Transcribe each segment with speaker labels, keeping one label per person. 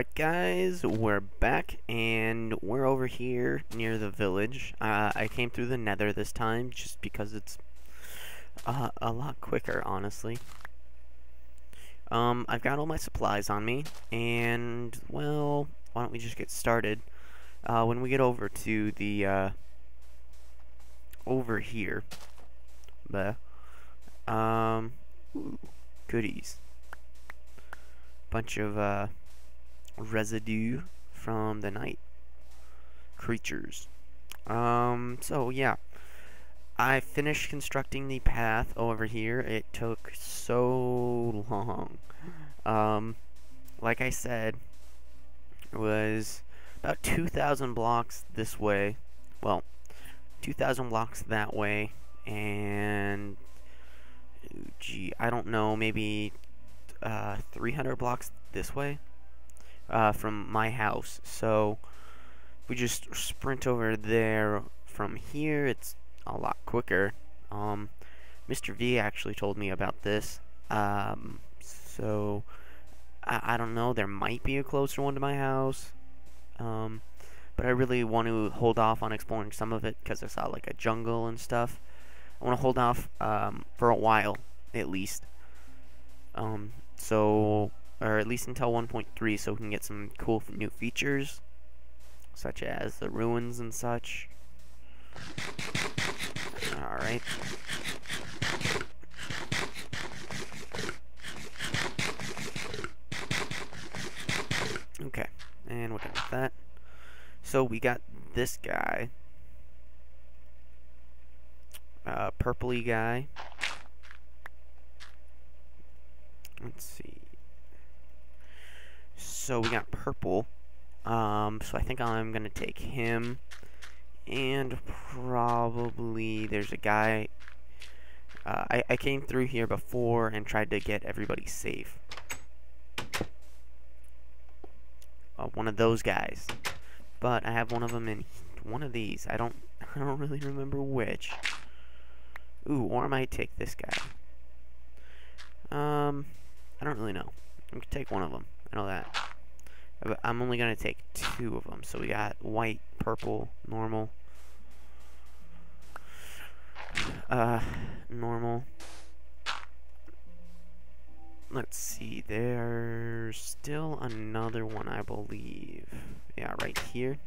Speaker 1: Alright guys, we're back and we're over here near the village. Uh, I came through the nether this time just because it's uh, a lot quicker, honestly. Um, I've got all my supplies on me and, well, why don't we just get started. Uh, when we get over to the, uh, over here, the, um, ooh, goodies. Bunch of, uh, residue from the night creatures. Um, so yeah, I finished constructing the path over here. It took so long. Um, like I said, it was about 2,000 blocks this way. Well, 2,000 blocks that way, and gee, I don't know, maybe uh, 300 blocks this way uh, from my house. So we just sprint over there from here. It's a lot quicker. Um, Mr. V actually told me about this. Um, so I, I don't know. There might be a closer one to my house. Um, but I really want to hold off on exploring some of it because I saw like a jungle and stuff. I want to hold off um, for a while, at least. Um, so or at least until 1.3 so we can get some cool new features such as the ruins and such. Alright. Okay and we're done with that. So we got this guy. Uh, purpley guy. Let's see so we got purple. Um, so I think I'm going to take him. And probably there's a guy... Uh, I, I came through here before and tried to get everybody safe. Uh, one of those guys. But I have one of them in one of these. I don't I don't really remember which. Ooh, or I might take this guy. Um, I don't really know. I'm gonna take one of them. I know that. I'm only going to take two of them. So we got white, purple, normal. Uh, normal. Let's see, there's still another one, I believe. Yeah, right here.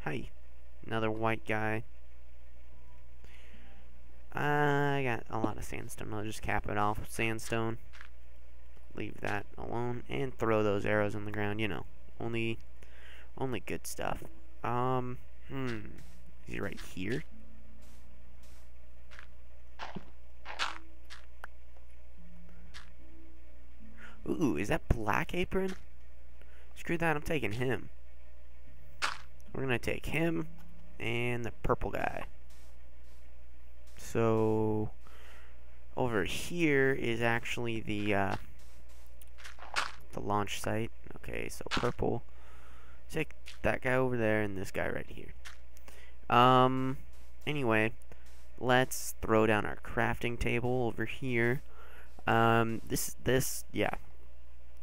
Speaker 1: Hi. Another white guy. I got a lot of sandstone. I'll just cap it off with sandstone leave that alone and throw those arrows on the ground, you know. Only only good stuff. Um, hmm. Is he right here? Ooh, is that Black Apron? Screw that, I'm taking him. We're gonna take him and the purple guy. So, over here is actually the, uh, the launch site. Okay, so purple. Take that guy over there and this guy right here. Um, anyway, let's throw down our crafting table over here. Um, this, this, yeah.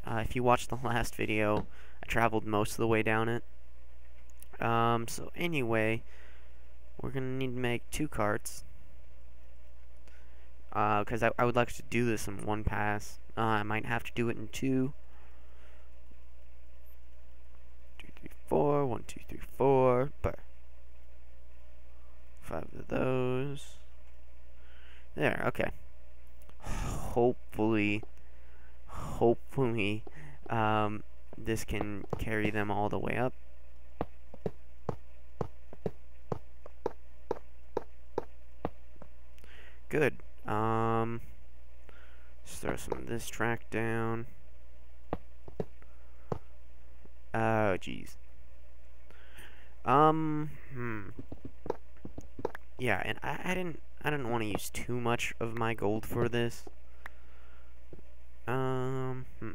Speaker 1: Uh, if you watched the last video, I traveled most of the way down it. Um, so anyway, we're gonna need to make two carts. Uh, Because I, I would like to do this in one pass. Uh, I might have to do it in two. four. One, two, three, four. But five of those. There, okay. Hopefully, hopefully, um, this can carry them all the way up. Good. Um, let's throw some of this track down. Oh, jeez. Um, hmm. Yeah, and I, I didn't I didn't want to use too much of my gold for this. Um, hmm.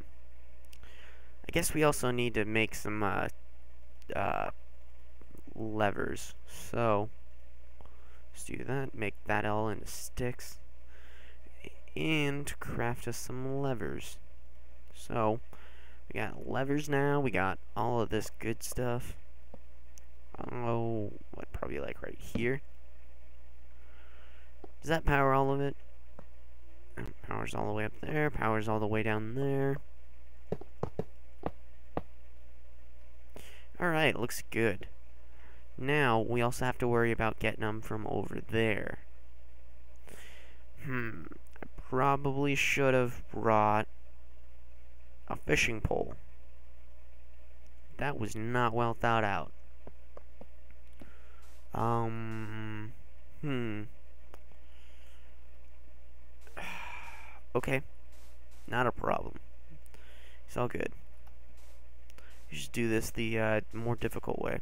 Speaker 1: I guess we also need to make some uh, uh, levers. So let's do that. Make that all into sticks, and craft us some levers. So, we got levers now. We got all of this good stuff. Oh, what, probably like right here. Does that power all of it? Power's all the way up there. Power's all the way down there. Alright, looks good. Now, we also have to worry about getting them from over there. Hmm, I probably should have brought a fishing pole. That was not well thought out. Um, hmm. okay, not a problem. It's all good. You just do this the uh, more difficult way.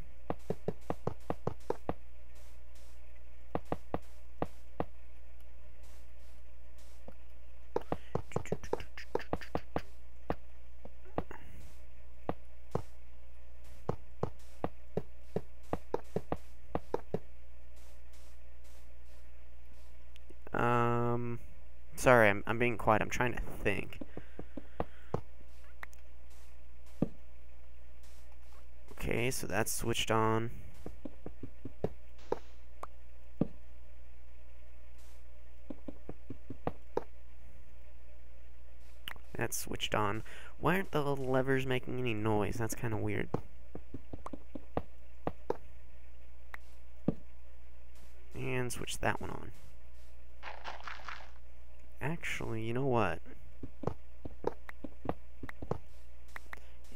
Speaker 1: Um, sorry, I'm, being quiet. I'm trying to think. Okay, so that's switched on. That's switched on. Why aren't the levers making any noise? That's kind of weird. And switch that one on. Actually, you know what?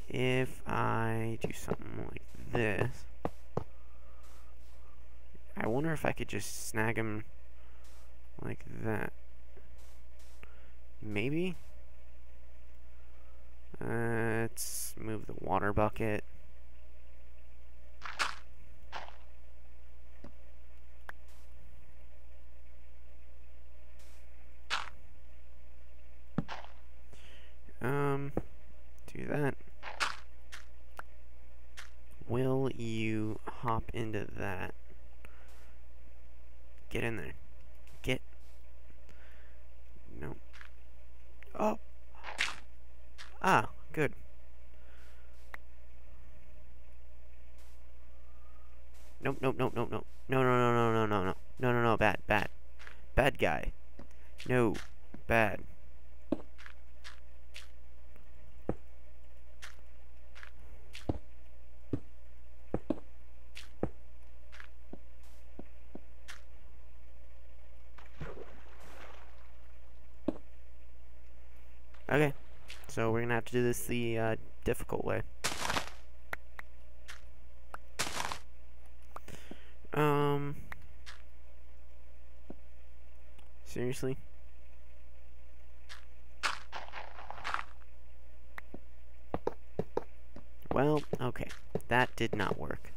Speaker 1: if I do something like this, I wonder if I could just snag him like that. Maybe? Uh, let's move the water bucket. Um, do that. Will you hop into that? Get in there. Get. No. Oh. Ah, good. Nope, nope, nope, nope, nope. No, no, no, no, no, no, no. No, no, no, bad, bad. Bad guy. No, bad. Okay, so we're gonna have do this the uh, difficult way. Um, seriously? Well, okay, that did not work.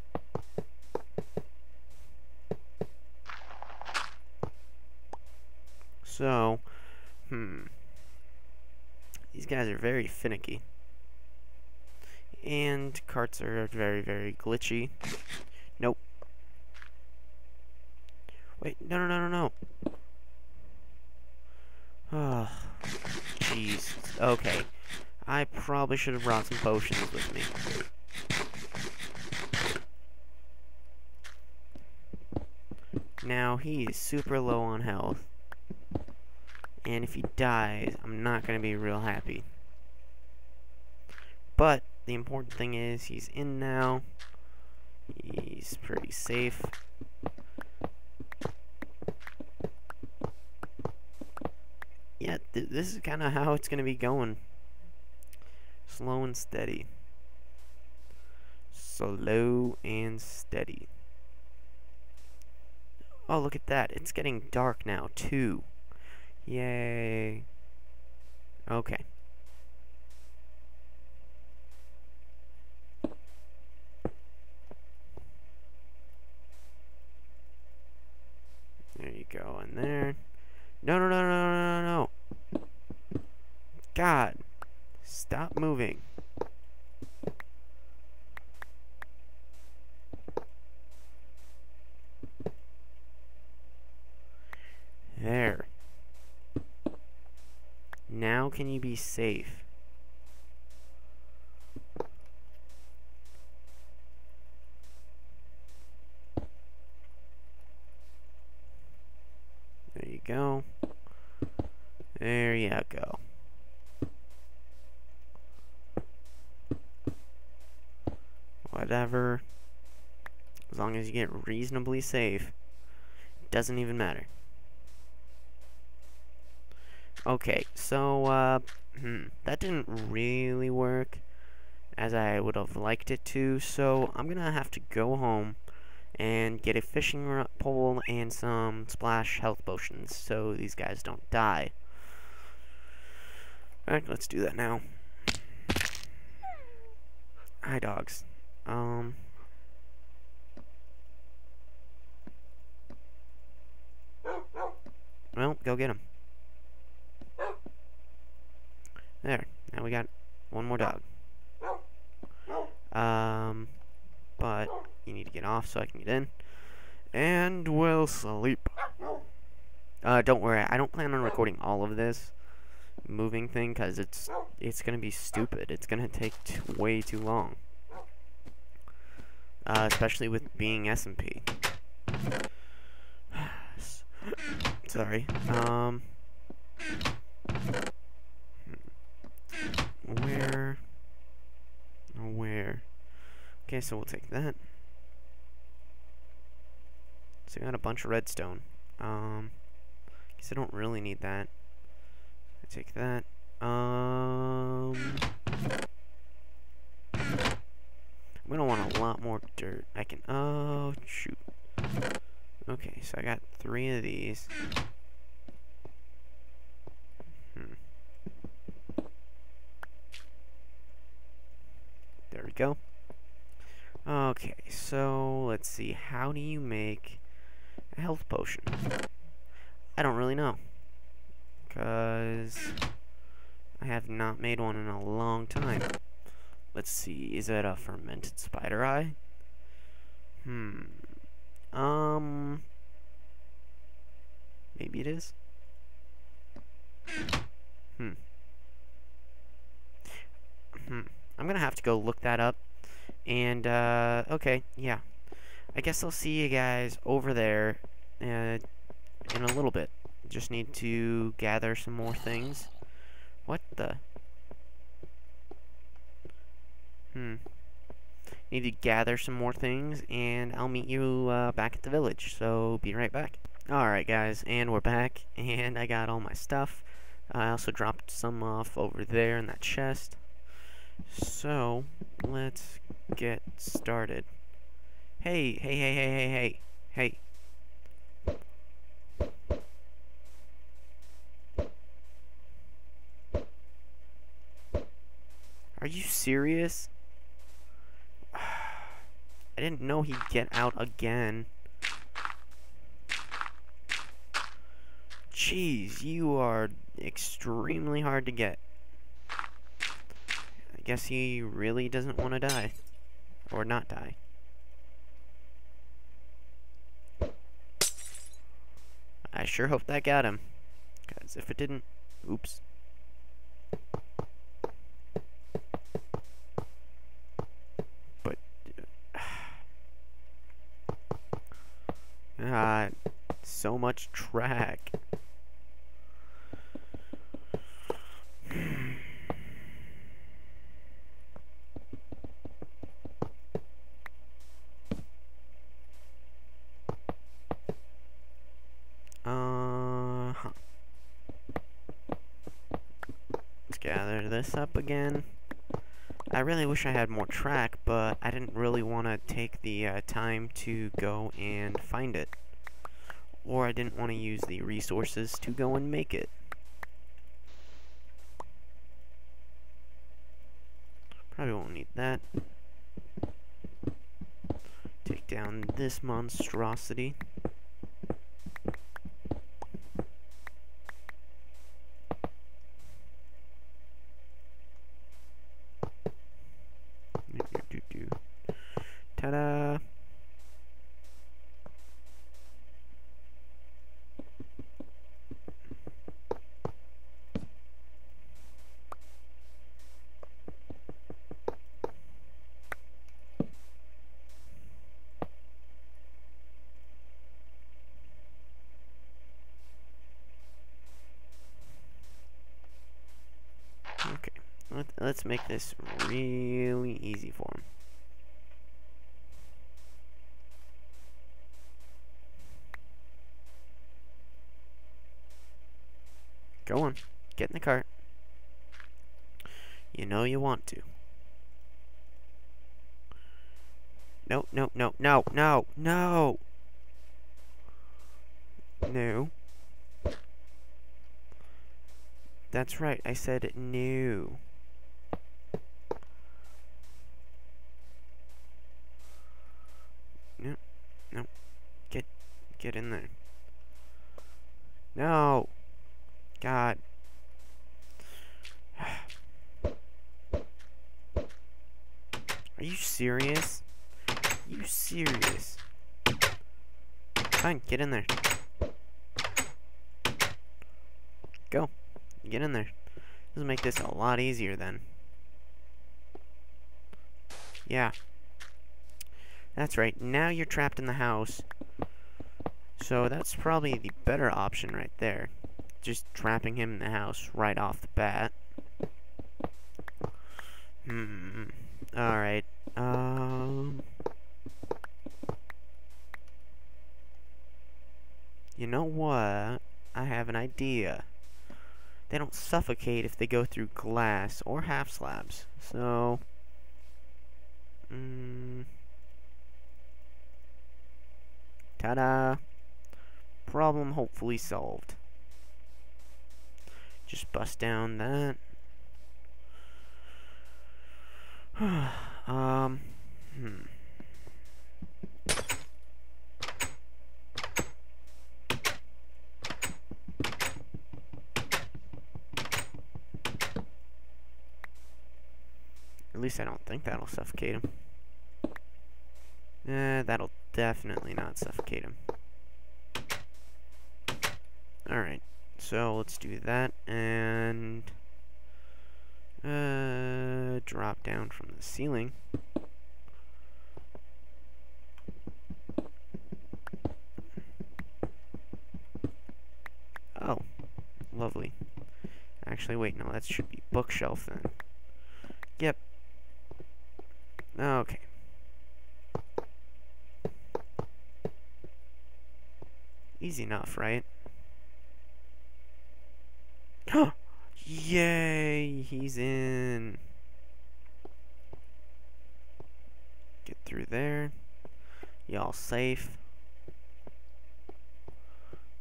Speaker 1: So, hmm. These guys are very finicky. And carts are very, very glitchy. Nope. Wait, no, no, no, no, no. Oh, jeez. Okay. I probably should have brought some potions with me. Now, he is super low on health. And if he dies, I'm not going to be real happy. But, the important thing is, he's in now. He's pretty safe. Yeah, th this is kind of how it's going to be going. Slow and steady. Slow and steady. Oh, look at that. It's getting dark now, too. Yay. Okay. be safe. There you go. There you go. Whatever. As long as you get reasonably safe, it doesn't even matter. Okay, so, uh, hmm, that didn't really work as I would have liked it to, so I'm gonna have to go home and get a fishing pole and some splash health potions so these guys don't die. Alright, let's do that now. Hi, dogs. Um... Well, go get him. There. Now we got one more dog. Um, but you need to get off so I can get in. And we'll sleep. Uh, don't worry, I don't plan on recording all of this moving thing because it's it's gonna be stupid. It's gonna take way too long, uh, especially with being SMP. Sorry. Um. Where? Where? Okay, so we'll take that. So we got a bunch of redstone. Um, guess I don't really need that. I take that. Um, I'm gonna want a lot more dirt. I can. Oh shoot. Okay, so I got three of these. There we go. Okay, so let's see. How do you make a health potion? I don't really know. Because I have not made one in a long time. Let's see. Is that a fermented spider eye? Hmm. Um. Maybe it is. Hmm. Hmm. I'm gonna have to go look that up. And, uh, okay, yeah. I guess I'll see you guys over there uh, in a little bit. Just need to gather some more things. What the? Hmm. Need to gather some more things, and I'll meet you uh, back at the village. So, be right back. Alright, guys, and we're back, and I got all my stuff. I also dropped some off over there in that chest. So, let's get started. Hey, hey, hey, hey, hey, hey, hey. Are you serious? I didn't know he'd get out again. Jeez, you are extremely hard to get guess he really doesn't want to die. Or not die. I sure hope that got him. Because if it didn't, oops. But, ah, so much track. Up again. I really wish I had more track, but I didn't really want to take the uh, time to go and find it. Or I didn't want to use the resources to go and make it. Probably won't need that. Take down this monstrosity. Make this really easy for him. Go on. Get in the cart. You know you want to. No, no, no, no, no, no! No. That's right, I said. No, in there. No! God. Are you serious? Are you serious? Fine, get in there. Go. Get in there. This will make this a lot easier then. Yeah. That's right. Now you're trapped in the house. So that's probably the better option right there. Just trapping him in the house right off the bat. Hmm. Alright. Um... You know what? I have an idea. They don't suffocate if they go through glass or half slabs. So... Mm, Ta-da! Problem hopefully solved. Just bust down that. um, hmm. At least I don't think that'll suffocate him. Eh, that'll definitely not suffocate him. Alright, so let's do that, and... Uh, drop down from the ceiling. Oh, lovely. Actually, wait, no, that should be bookshelf then. Yep. Okay. Easy enough, right? Yay! He's in. Get through there. Y'all safe.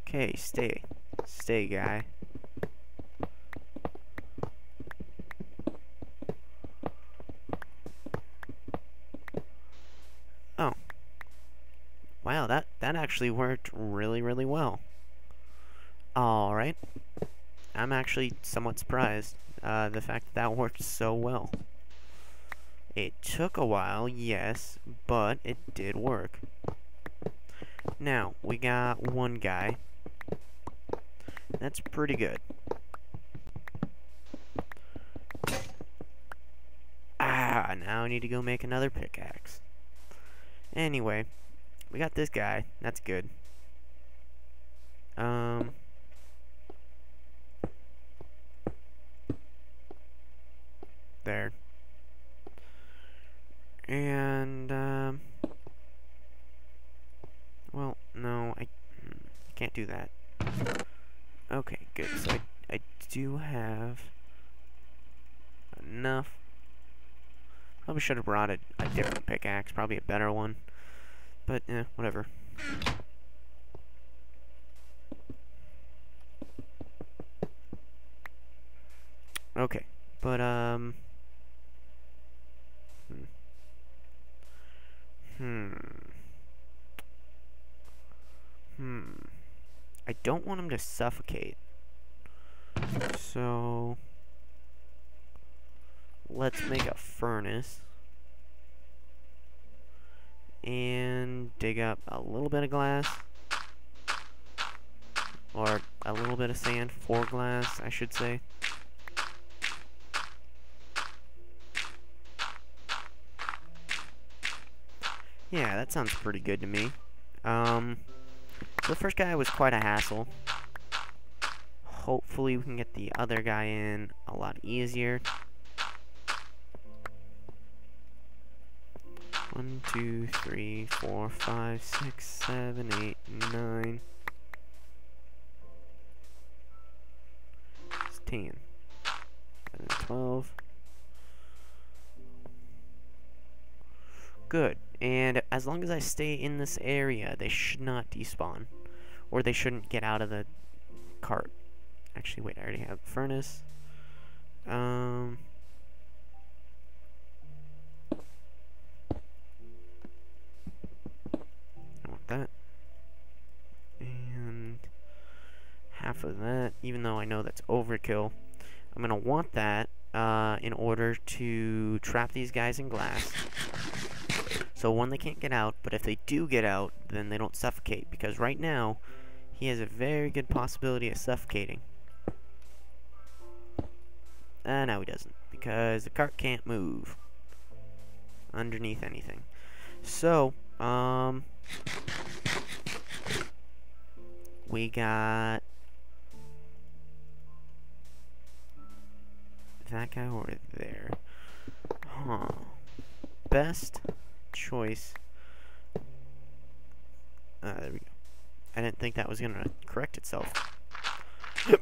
Speaker 1: Okay, stay. Stay, guy. Oh. Wow, that, that actually worked really, really well. I'm actually somewhat surprised, uh, the fact that that worked so well. It took a while, yes, but it did work. Now, we got one guy. That's pretty good. Ah, now I need to go make another pickaxe. Anyway, we got this guy. That's good. Um... there. And, um, well, no, I, can't do that. Okay, good. So I, I do have enough. Probably should have brought a, a different pickaxe, probably a better one. But, eh, whatever. Okay, but, um... Hmm. Hmm. I don't want him to suffocate. So... Let's make a furnace. And dig up a little bit of glass. Or a little bit of sand for glass, I should say. Yeah, that sounds pretty good to me. Um, the first guy was quite a hassle. Hopefully we can get the other guy in a lot easier. One, two, three, four, five, six, seven, eight, nine. It's ten. And twelve. Good. And as long as I stay in this area, they should not despawn. Or they shouldn't get out of the cart. Actually, wait, I already have furnace. Um... I want that. And half of that, even though I know that's overkill. I'm going to want that uh, in order to trap these guys in glass. So one, they can't get out, but if they do get out, then they don't suffocate. Because right now, he has a very good possibility of suffocating. Uh, no, he doesn't. Because the cart can't move underneath anything. So, um, we got that guy over there. Huh. Best choice. Uh, there we go. I didn't think that was gonna correct itself.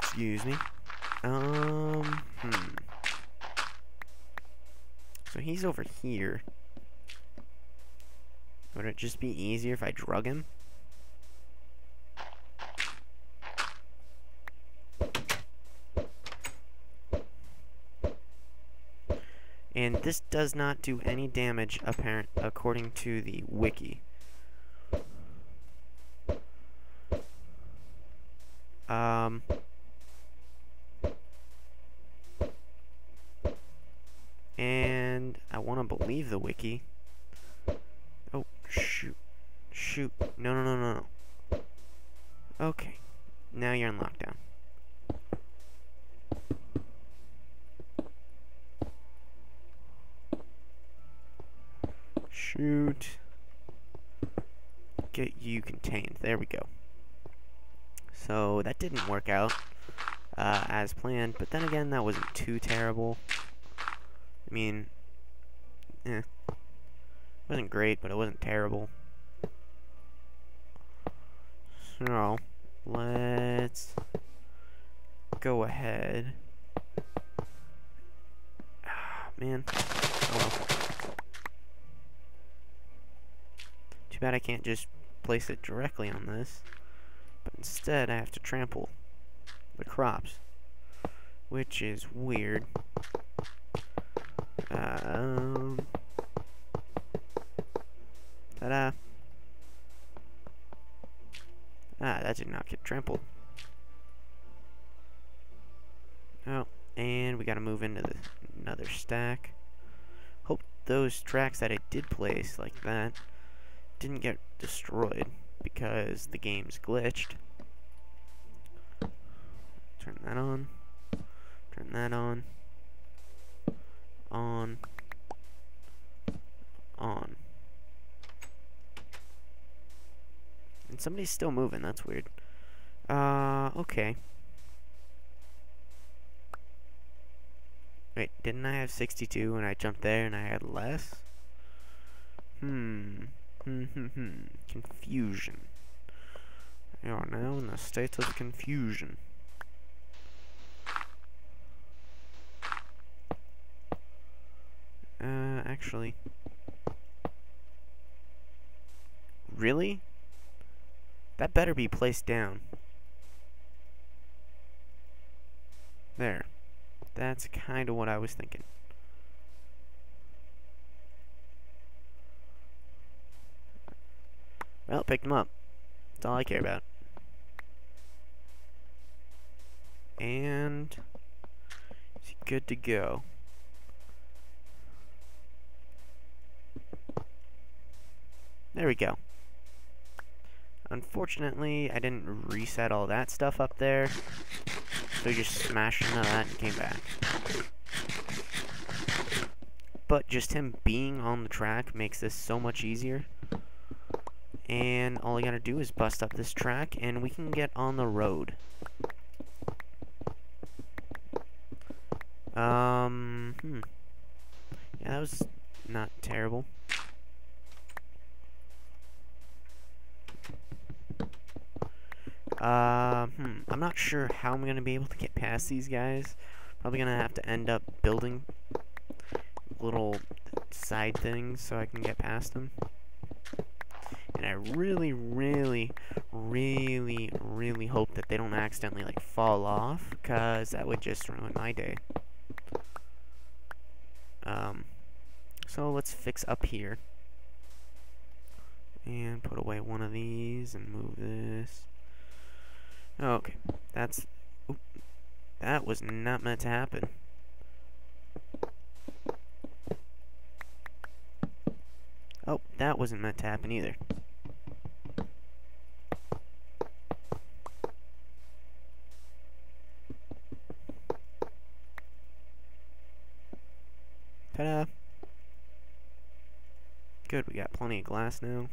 Speaker 1: Excuse me. Um, hmm. So he's over here. Would it just be easier if I drug him? This does not do any damage, apparent according to the wiki. Um, and I want to believe the wiki. Wasn't too terrible. I mean, eh. It wasn't great, but it wasn't terrible. So, let's go ahead. Ah, man. Oh well. Too bad I can't just place it directly on this. But instead, I have to trample the crops. Which is weird. Um... Ta-da! Ah, that did not get trampled. Oh, and we gotta move into the, another stack. Hope those tracks that I did place like that didn't get destroyed because the game's glitched. Turn that on. Turn that on. On. On. And somebody's still moving, that's weird. Uh, okay. Wait, didn't I have 62 when I jumped there and I had less? Hmm. Hmm, hmm, hmm. Confusion. You are now in a state of confusion. Uh, actually. Really? That better be placed down. There. That's kind of what I was thinking. Well, picked him up. That's all I care about. And he's good to go. There we go. Unfortunately, I didn't reset all that stuff up there. So he just smashed into that and came back. But just him being on the track makes this so much easier. And all I gotta do is bust up this track and we can get on the road. Um, hmm. Yeah, that was not terrible. Uh, hmm, I'm not sure how I'm going to be able to get past these guys. Probably going to have to end up building little side things so I can get past them. And I really, really, really, really hope that they don't accidentally, like, fall off, because that would just ruin my day. Um, so let's fix up here. And put away one of these and move this. Okay, that's... Oop, that was not meant to happen. Oh, that wasn't meant to happen either. Ta-da! Good, we got plenty of glass now.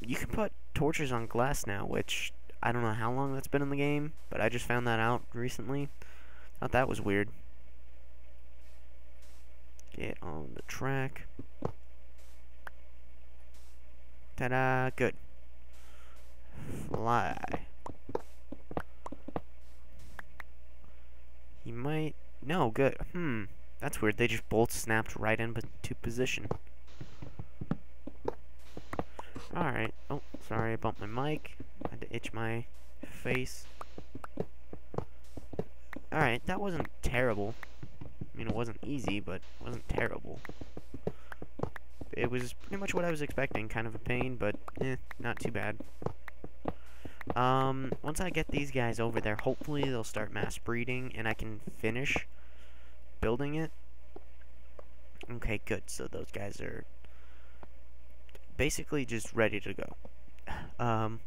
Speaker 1: You can put torches on glass now, which I don't know how long that's been in the game, but I just found that out recently. Thought that was weird. Get on the track. Ta-da! Good. Fly. He might... No, good. Hmm. That's weird. They just both snapped right into position. Alright. Oh, sorry, I bumped my mic. Itch my face. Alright, that wasn't terrible. I mean, it wasn't easy, but it wasn't terrible. It was pretty much what I was expecting. Kind of a pain, but eh, not too bad. Um, once I get these guys over there, hopefully they'll start mass breeding, and I can finish building it. Okay, good. So those guys are basically just ready to go. Um,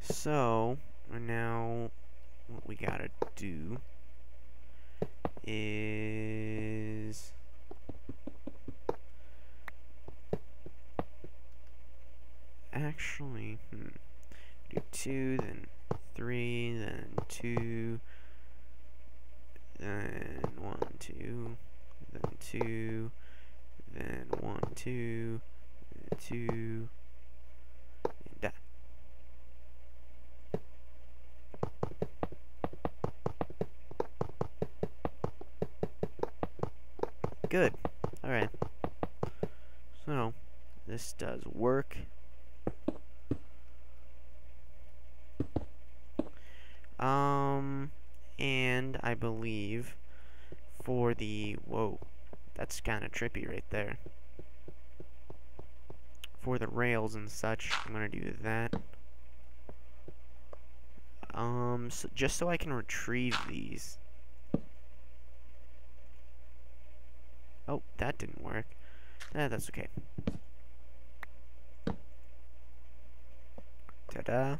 Speaker 1: so, now what we gotta do is actually hmm, do two then three then two then one two then two then one, two, two, Good. Alright. So, this does work. Um, and I believe for the, whoa, that's kind of trippy right there. For the rails and such, I'm going to do that. Um, so just so I can retrieve these. Oh, that didn't work. Eh, that's okay. Ta-da.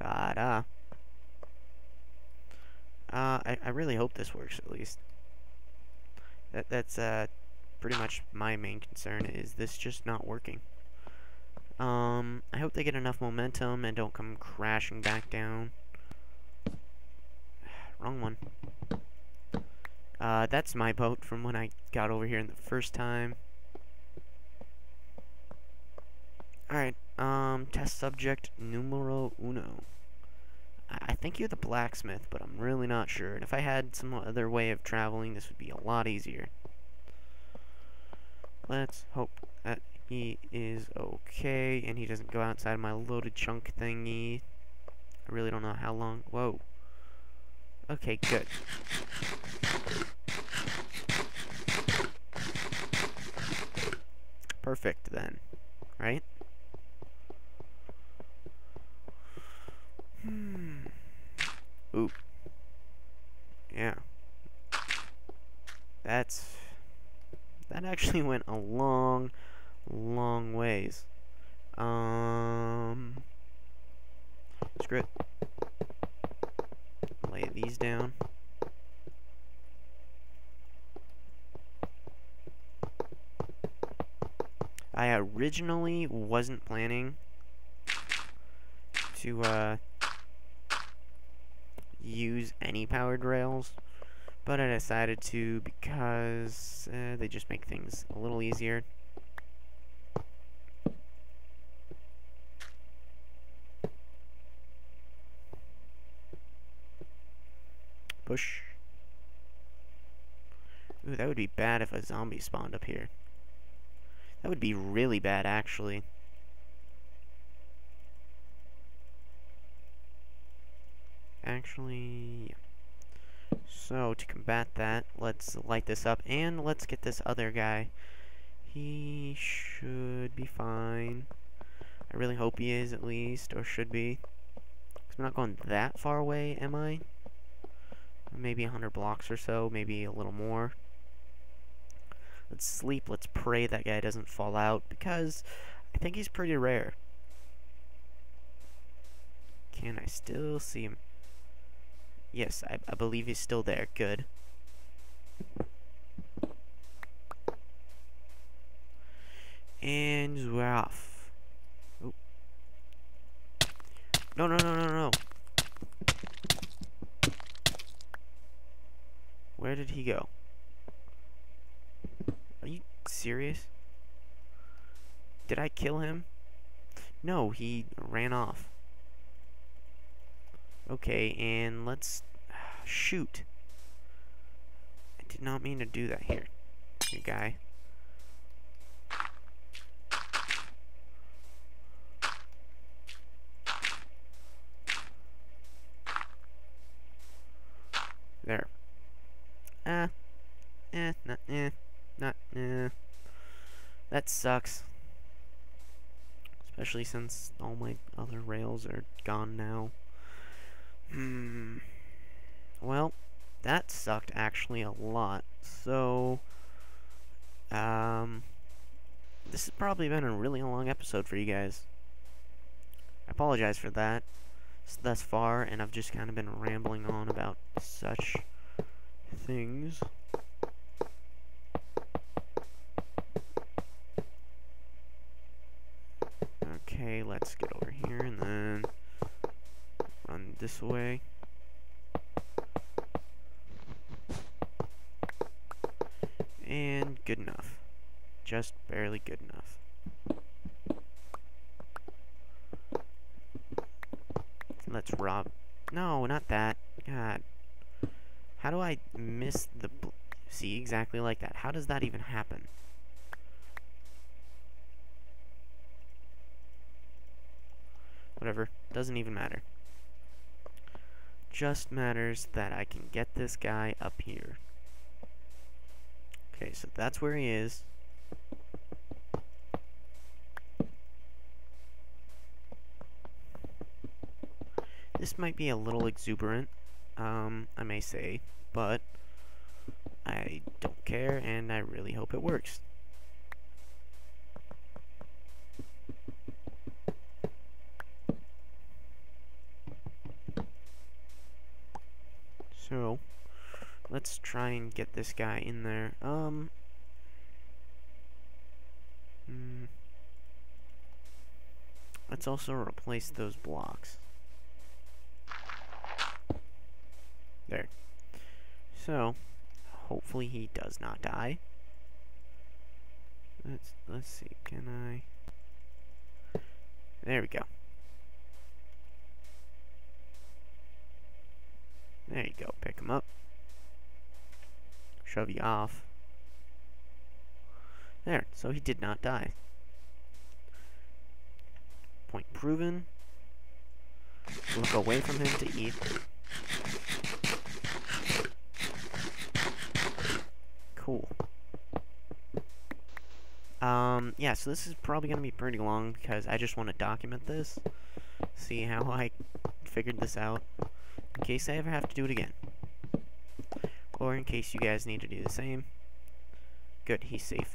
Speaker 1: Ta-da. Uh, I, I really hope this works at least. That That's uh, pretty much my main concern, is this just not working. Um, I hope they get enough momentum and don't come crashing back down. Wrong one. Uh, that's my boat from when I got over here in the first time. Alright, um, test subject numero uno. I think you're the blacksmith, but I'm really not sure. And if I had some other way of traveling, this would be a lot easier. Let's hope that he is okay and he doesn't go outside my loaded chunk thingy. I really don't know how long. Whoa. Okay, good. Perfect then, right? Hmm. Ooh. Yeah. That's... That actually went a long, long ways. Um... Screw it. Lay these down. I originally wasn't planning to, uh, use any powered rails, but I decided to because uh, they just make things a little easier. Push. Ooh, that would be bad if a zombie spawned up here. That would be really bad, actually. Actually, yeah. So, to combat that, let's light this up, and let's get this other guy. He should be fine. I really hope he is, at least, or should be. Because I'm not going that far away, am I? Maybe 100 blocks or so, maybe a little more. Let's sleep, let's pray that guy doesn't fall out, because I think he's pretty rare. Can I still see him? Yes, I, I believe he's still there. Good. And we're off. Oop. No, no, no, no, no. Where did he go? Are you serious? Did I kill him? No, he ran off. Okay, and let's shoot. I did not mean to do that here, you guy. There. Uh, eh, not, eh, not, eh. That sucks. Especially since all my other rails are gone now. Hmm. Well, that sucked actually a lot. So, um, this has probably been a really long episode for you guys. I apologize for that thus far, and I've just kind of been rambling on about such things. Okay, let's get over here and then run this way. And good enough. Just barely good enough. Let's rob. No, not that. God. How do I miss the... See, exactly like that. How does that even happen? Whatever. Doesn't even matter. Just matters that I can get this guy up here. Okay, so that's where he is. This might be a little exuberant, um, I may say, but I don't care, and I really hope it works. So, let's try and get this guy in there. Um, hmm. Let's also replace those blocks. There. So, hopefully he does not die. Let's let's see. Can I? There we go. There you go. Pick him up. Shove you off. There. So he did not die. Point proven. Look away from him to eat. Cool. Um, yeah, so this is probably going to be pretty long because I just want to document this. See how I figured this out in case I ever have to do it again. Or in case you guys need to do the same. Good, he's safe.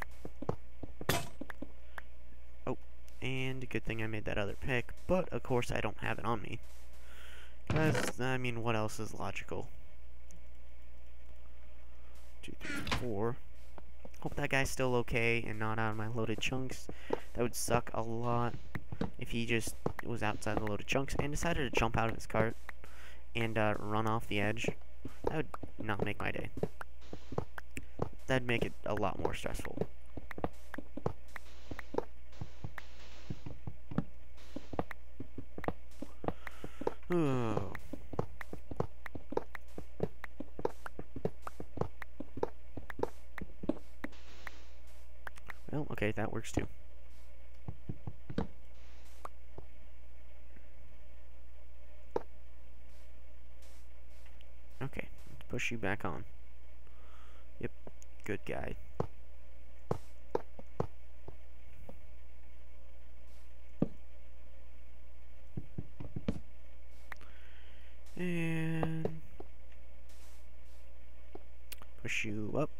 Speaker 1: Oh, and good thing I made that other pick, but of course I don't have it on me. Because, I mean, what else is logical? Two, three, four. Hope that guy's still okay and not out of my loaded chunks. That would suck a lot if he just was outside the loaded chunks and decided to jump out of his cart and uh, run off the edge, that would not make my day. That'd make it a lot more stressful. Okay, that works too. Okay, let's push you back on. Yep, good guy. And push you up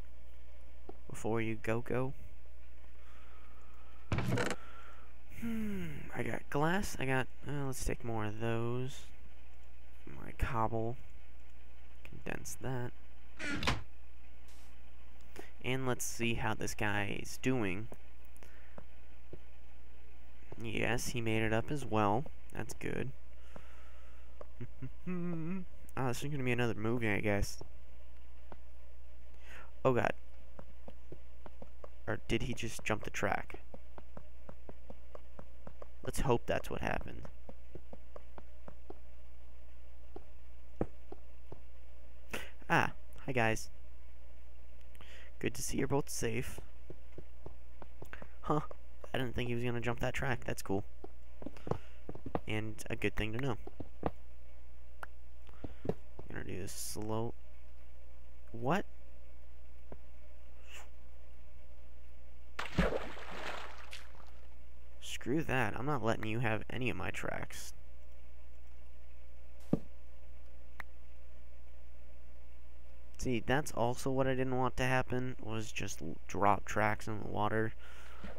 Speaker 1: before you go go. Hmm, I got I got. Uh, let's take more of those. My cobble. Condense that. And let's see how this guy is doing. Yes, he made it up as well. That's good. oh, this is gonna be another movie, I guess. Oh god. Or did he just jump the track? Let's hope that's what happened. Ah, hi guys. Good to see you're both safe. Huh, I didn't think he was gonna jump that track. That's cool. And a good thing to know. I'm gonna do this slow. What? Screw that. I'm not letting you have any of my tracks. See, that's also what I didn't want to happen, was just drop tracks in the water.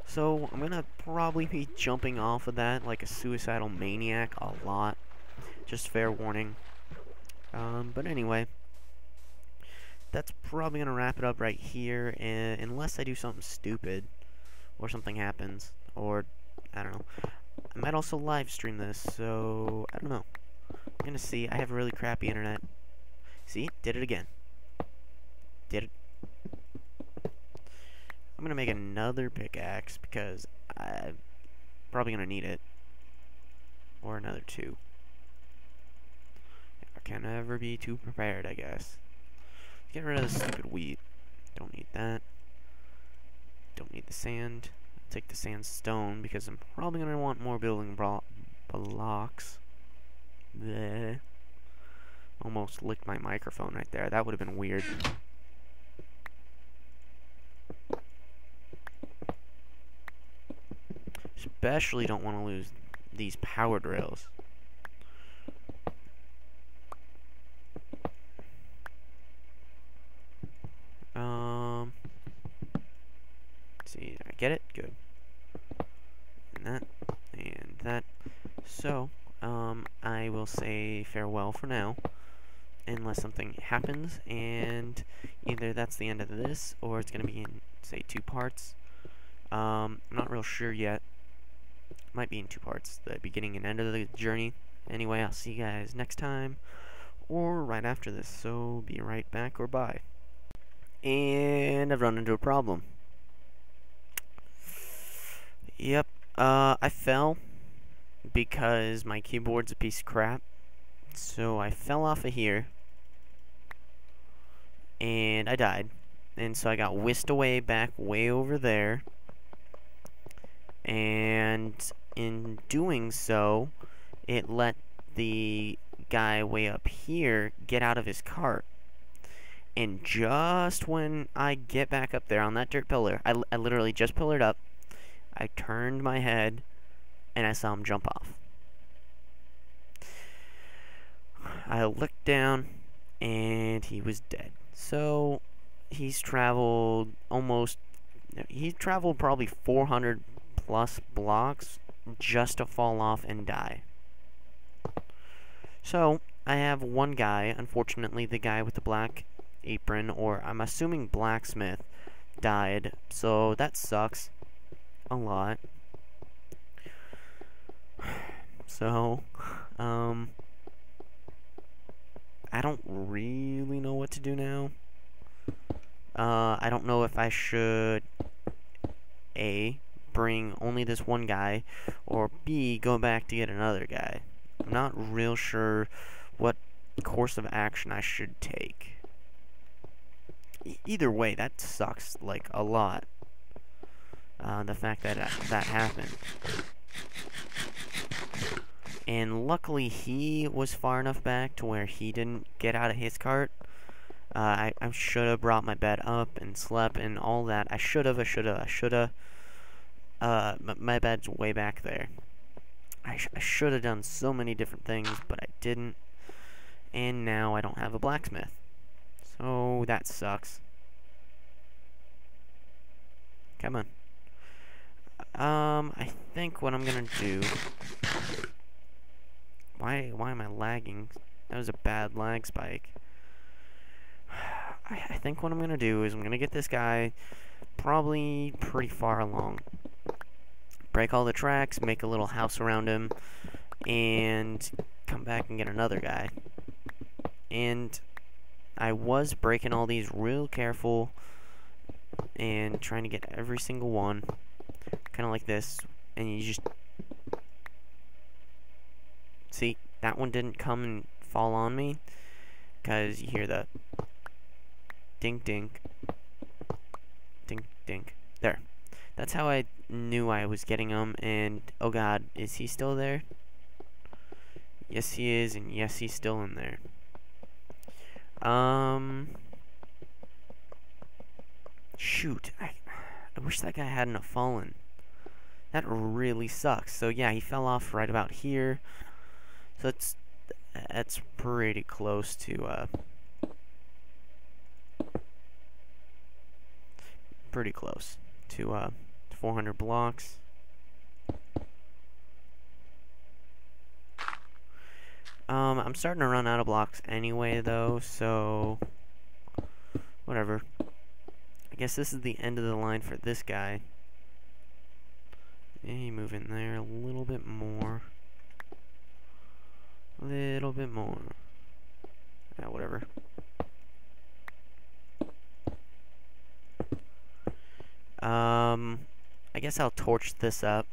Speaker 1: So, I'm gonna probably be jumping off of that like a suicidal maniac a lot. Just fair warning. Um, but anyway, that's probably gonna wrap it up right here, and unless I do something stupid, or something happens, or I don't know. I might also live stream this, so I don't know. I'm gonna see. I have a really crappy internet. See, did it again. Did it. I'm gonna make another pickaxe because I'm probably gonna need it, or another two. I can never be too prepared, I guess. Get rid of the stupid wheat. Don't need that. Don't need the sand take the sandstone because I'm probably going to want more building blocks. Bleh. Almost licked my microphone right there. That would have been weird. Especially don't want to lose these powered rails. Um, see, I get it? Good And that, and that. So, um, I will say farewell for now, unless something happens, and either that's the end of this, or it's going to be in, say, two parts. Um, I'm not real sure yet. Might be in two parts, the beginning and end of the journey. Anyway, I'll see you guys next time, or right after this, so be right back or bye. And I've run into a problem. Yep, uh, I fell because my keyboard's a piece of crap. So I fell off of here and I died. And so I got whisked away back way over there. And in doing so, it let the guy way up here get out of his cart. And just when I get back up there on that dirt pillar, I, I literally just pillared up, I turned my head and I saw him jump off. I looked down and he was dead. So he's traveled almost he traveled probably 400 plus blocks just to fall off and die. So, I have one guy, unfortunately the guy with the black apron, or I'm assuming blacksmith, died. So that sucks a lot. So, um, I don't really know what to do now. Uh, I don't know if I should A, bring only this one guy, or B, go back to get another guy. I'm not real sure what course of action I should take. E either way, that sucks, like, a lot. Uh, the fact that uh, that happened. And luckily he was far enough back to where he didn't get out of his cart. Uh, I, I should have brought my bed up and slept and all that. I should have, I should have, I should have. Uh, my bed's way back there. I, sh I should have done so many different things, but I didn't. And now I don't have a blacksmith. So that sucks. Come on. Um, I think what I'm gonna do... Why, why am I lagging? That was a bad lag spike. I, I think what I'm gonna do is I'm gonna get this guy probably pretty far along. Break all the tracks, make a little house around him, and come back and get another guy. And I was breaking all these real careful and trying to get every single one kind of like this and you just see that one didn't come and fall on me because you hear the dink dink dink dink there. That's how I knew I was getting them and oh god is he still there? Yes he is and yes he's still in there. Um shoot. I, I wish that guy hadn't have fallen that really sucks. So yeah, he fell off right about here. So that's that's pretty close to uh pretty close to uh 400 blocks. Um, I'm starting to run out of blocks anyway, though, so whatever. I guess this is the end of the line for this guy. Okay, move in there a little bit more. A little bit more. Yeah, whatever. Um, I guess I'll torch this up.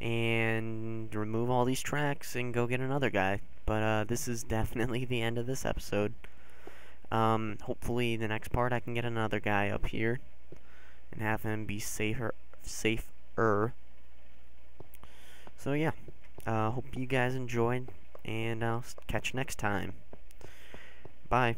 Speaker 1: And remove all these tracks and go get another guy. But, uh, this is definitely the end of this episode. Um, hopefully the next part I can get another guy up here. And have him be safer safer. So yeah, uh, hope you guys enjoyed, and I'll catch you next time. Bye.